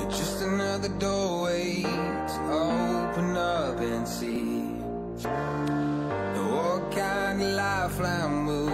It's just another doorway to open up and see. What kind of lifeline will